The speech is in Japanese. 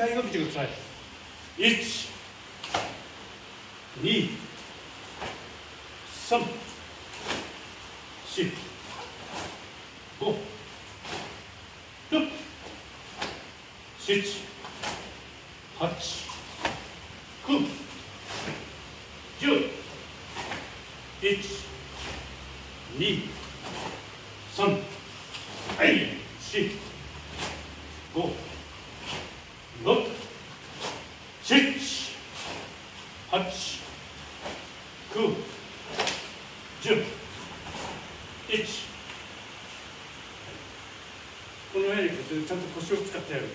回が見てください。1 2 3 4 5 6 7 8 9 10 1 2 3はい4 5 6 7 8 9 10 1このようにちゃんと腰を使ってやる。